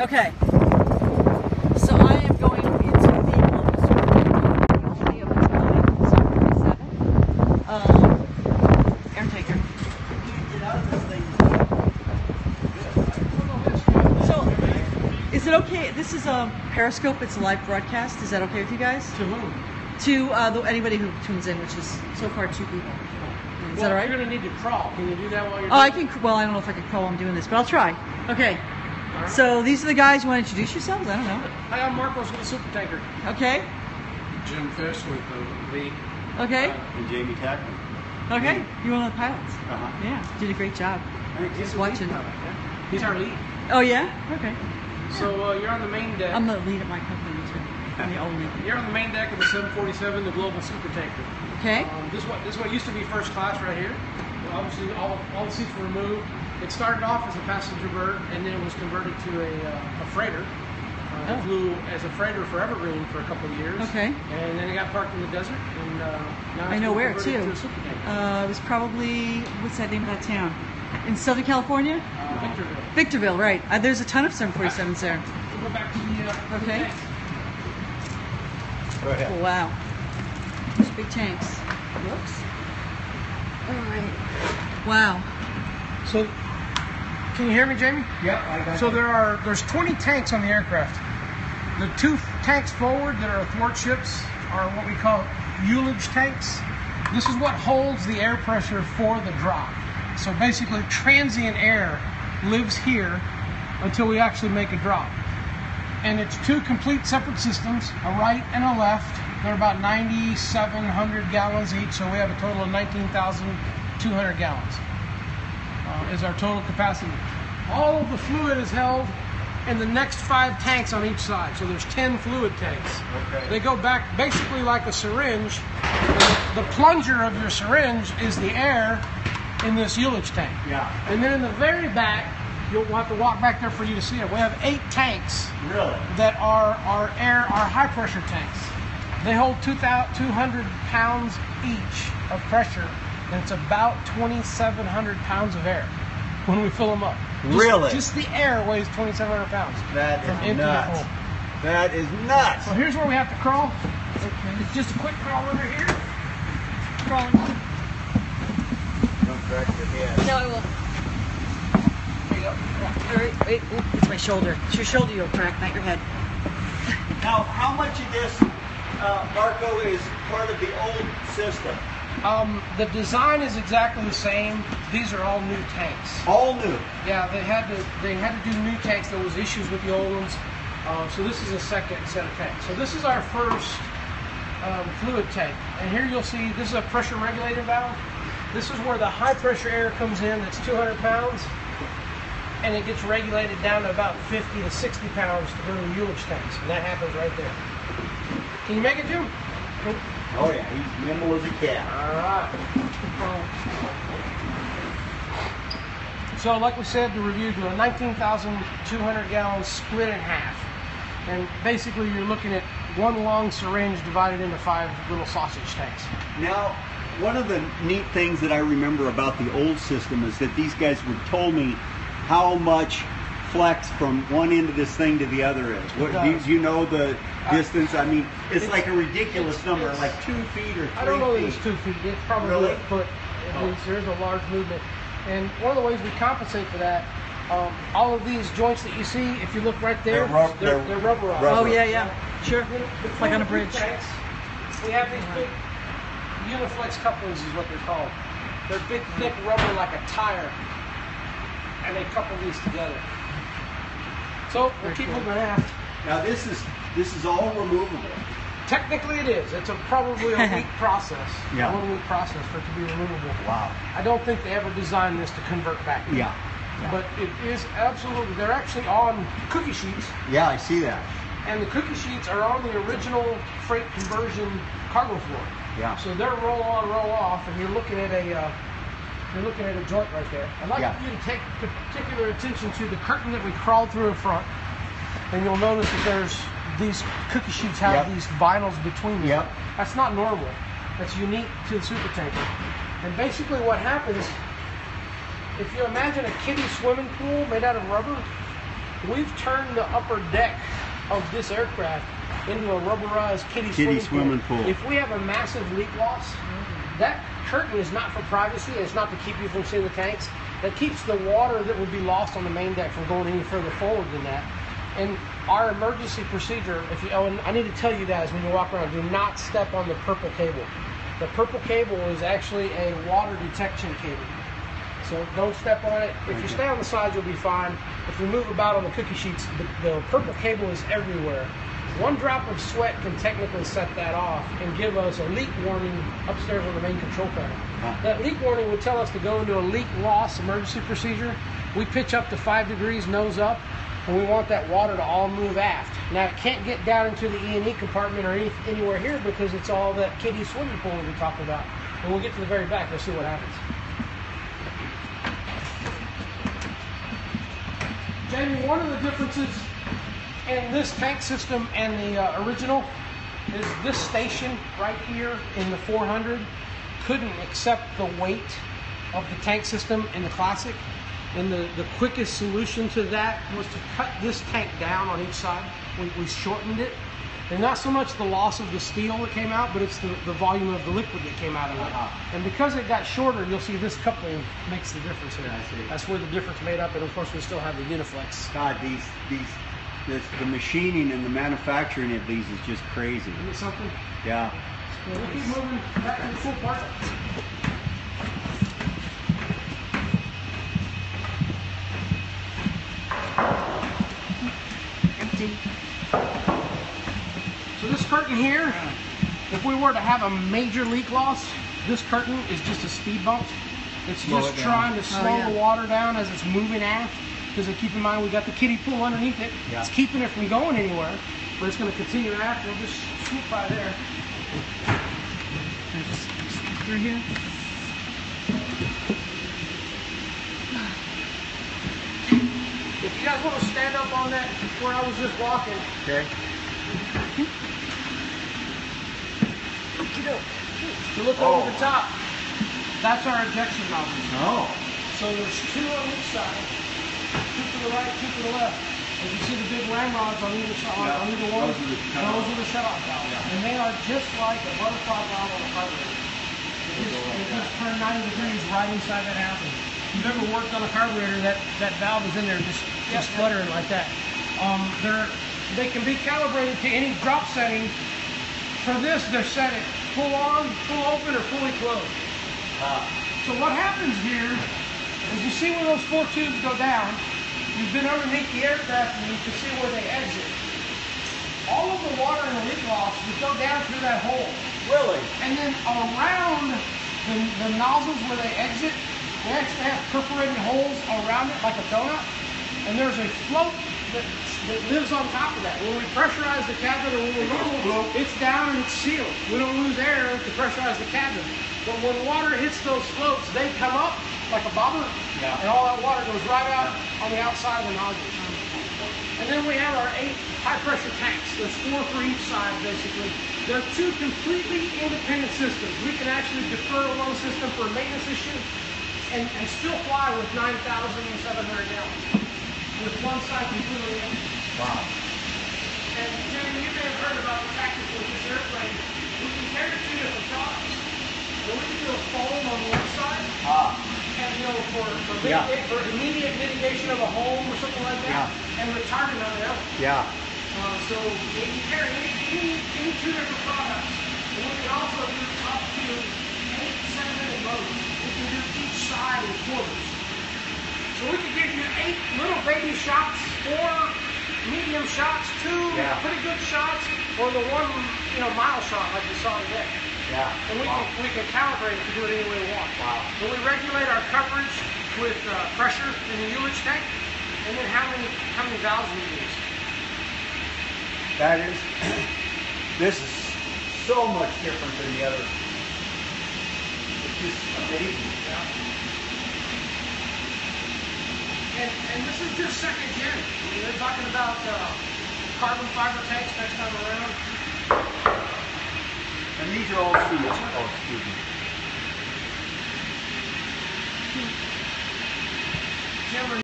Okay. So I am going into the global only of its kind, Super 47. Um, air taker. So, is it okay? This is a Periscope. It's a live broadcast. Is that okay with you guys? To whom? To uh, the, anybody who tunes in, which is so far two people. Is well, that all right? You're going to need to crawl. Can you do that while you're Oh, I can. Well, I don't know if I can crawl while I'm doing this, but I'll try. Okay. It? So these are the guys. You want to introduce yourselves? I don't know. Hi, I'm Marcos with the Super Tanker. Okay. Jim Fish with the lead. Okay. And Jamie Tackman. Okay. You're one of the pilots. Uh-huh. Yeah. Did a great job. He's watching. lead pilot, yeah. He's our lead. Oh yeah. Okay. So uh, you're on the main deck. I'm the lead at my company too. I'm the only. You're on the main deck of the 747, the Global Super Tanker. Okay. Um, this one, this one used to be first class right here. Well, obviously, all, all the seats were removed. It started off as a passenger bird, and then it was converted to a, uh, a freighter. Uh, Oh. It flew as a freighter for Evergreen for a couple of years. Okay. And then it got parked in the desert, and uh, now I know where converted too. To a. Uh, it was probably what's that name of that town? In Southern California? Uh, Victorville. Victorville, right? Uh, there's a ton of 747s there. We'll go back to the. Uh, Okay. tanks. Go ahead. Wow. Those big tanks. Whoops. All right. Wow. So, can you hear me, Jamie? Yep, I got So there are there's 20 tanks on the aircraft. The two tanks forward that are athwartships are what we call ullage tanks. This is what holds the air pressure for the drop. So basically, transient air lives here until we actually make a drop. And it's two complete separate systems, a right and a left. They're about 9,700 gallons each, so we have a total of 19,200 gallons uh, is our total capacity. All of the fluid is held in the next five tanks on each side. So there's 10 fluid tanks. Okay. They go back basically like a syringe. The, plunger of your syringe is the air in this ullage tank. Yeah. And then in the very back, you'll have to walk back there for you to see it. We have eight tanks Really? that are our air, our high pressure tanks. They hold 2,000 200 pounds each of pressure, and it's about 2,700 pounds of air when we fill them up. Just- Really? Just the air weighs 2,700 pounds. That From is nuts. full. That is nuts. So here's where we have to crawl. It's just a quick crawl under here. Crawling. Don't crack your head. No, I will. There you go. All right, wait. Oop, it's my shoulder. It's your shoulder you'll crack, not your head. Now, how much of this, uh, Marco, is part of the old system? Um, the design is exactly the same. These are all new tanks. All new. Yeah, they had to they had to do new tanks. There was issues with the old ones, um, so this is a second set of tanks. So this is our first um, fluid tank, and here you'll see this is a pressure regulator valve. This is where the high pressure air comes in. That's 200 pounds, and it gets regulated down to about 50 to 60 pounds to go to the ullage tanks, and that happens right there. Can you make it, Jim? Oh yeah, he's nimble as a cat. All right. So, like we said, the review to a 19,200 gallons split in half. And basically, you're looking at one long syringe divided into five little sausage tanks. Now, one of the neat things that I remember about the old system is that these guys would tell me how much flex from one end of this thing to the other is. What, do, you, do you know the distance? I mean, it's, it's- like a ridiculous it's- number, it's- like two feet or three I don't know that feet. it's two feet. It's probably Really? a foot. At least there is a large movement. And one of the ways we compensate for that, um, all of these joints that you see, if you look right there, They're rub- they're, they're they're rubberized. rubber. Oh yeah, yeah. Sure. Between Like on a bridge. tanks, we have these big uniflex couplings is what they're called. They're big, thick rubber like a tire, and they couple these together. So we'll keep moving aft. Now this is this is all removable. Technically, it is. It's a probably a week process. Yeah. A one week process for it to be removable. Wow. I don't think they ever designed this to convert back. Yeah. But it is absolutely. They're actually on cookie sheets. Yeah, I see that. and the cookie sheets are on the original freight conversion cargo floor. Yeah. So they're roll on, roll off, and you're looking at a uh, you're looking at a joint right there. I'd like Yeah. you to take particular attention to the curtain that we crawled through in front, and you'll notice that there's these cookie sheets have Yep. these vinyls between them. Yep. That's not normal. That's unique to the super tanker. And basically, what happens if you imagine a kiddie swimming pool made out of rubber, we've turned the upper deck of this aircraft into a rubberized kiddie, Kiddie swimming, swimming pool. If we have a massive leak loss, that curtain is not for privacy. It's not to keep you from seeing the tanks. That keeps the water that would be lost on the main deck from going any further forward than that. And our emergency procedure, if you, oh, and I need to tell you guys when you walk around, do not step on the purple cable. The purple cable is actually a water detection cable. So don't step on it. If you stay on the sides, you'll be fine. If you move about on the cookie sheets, the, the purple cable is everywhere. One drop of sweat can technically set that off and give us a leak warning upstairs on the main control panel. That leak warning would tell us to go into a leak loss emergency procedure. We pitch up to five degrees nose up, and we want that water to all move aft. Now it can't get down into the E and E compartment or any, anywhere here because it's all that kiddie swimming pool that we talked about. When we get to the very back, we'll see what happens. Jamie, one of the differences in this tank system and the uh, original is this station right here in the 400 couldn't accept the weight of the tank system in the classic. And the, the quickest solution to that was to cut this tank down on each side. We, we shortened it. And not so much the loss of the steel that came out, but it's the, the volume of the liquid that came out of it. Uh-huh. And because it got shorter, you'll see this coupling makes the difference here. I see. That's where the difference made up. And of course, we still have the Uniflex. God, these these this, the machining and the manufacturing of these is just crazy. Isn't it something? Yeah. We'll keep moving back to the full part. Empty. So this curtain here, if we were to have a major leak loss, this curtain is just a speed bump. It's Slow just it trying to oh, slow yeah. the water down as it's moving aft. Because keep in mind we got the kiddie pool underneath it. Yeah. It's keeping it from going anywhere, but it's going to continue after. We'll just swoop by there. I just sneak through here? If you guys want to stand up on that where I was just walking, Okay. to look Oh. over the oh. top, that's our ejection nozzle. Oh. So there's two on each side, two to the right, two to the left. As you see the big ramrods on either side, Yeah, on either one, those are the shut-off. those are the shut-off valves. And they are just like a butterfly valve on a carburetor. They just, they just turn 90 degrees right inside that housing. If you've ever worked on a carburetor, that, that valve is in there just, just fluttering like that. Um, they're, they can be calibrated to any drop setting. For this, they're set at full on, full open, or fully closed. So what happens here is you see where those four tubes go down. You've been underneath the aircraft and you can see where they exit. All of the water in the leak loss would go down through that hole. Really? And then around the, the nozzles where they exit, they actually have perforated holes around it like a donut. And there's a float that, that lives on top of that. When we pressurize the cabin or when we roll, it's down and it's sealed. We don't lose air to pressurize the cabin. But when water hits those floats, they come up like a bobber, Yeah. and all that water goes right out on the outside of the nozzle. And then we have our eight high pressure tanks. There's four for each side, basically. They're two completely independent systems. We can actually defer one system for a maintenance issue and, and still fly with 9,700 gallons with one side completely empty. Wow. And Jamie, you may have heard about the tactics with this airplane. We compared it to different products. So we can do a foam on one side, Ah. And you know, for, for, Yeah. for immediate mitigation of a home or something like that, Yeah. and retardant on the other. Yeah. Uh, so we can carry any, any, any two different products. And we can also do up to eight seven-minute loads. We can do each side in quarters. So we can give you eight little baby shots, four medium shots, two Yeah. pretty good shots, or the one you know mile shot like we saw today. Yeah. And we Wow. can we can calibrate it to do it any way we want. Wow. But we regulate our coverage with uh, pressure in the ullage tank, and then how many how many valves we use. That is. this is so much different than the other. It's just amazing. And, and this is just second gen. I mean, they're talking about uh, carbon fiber tanks next time around. All seals. Oh, excuse me. Jim,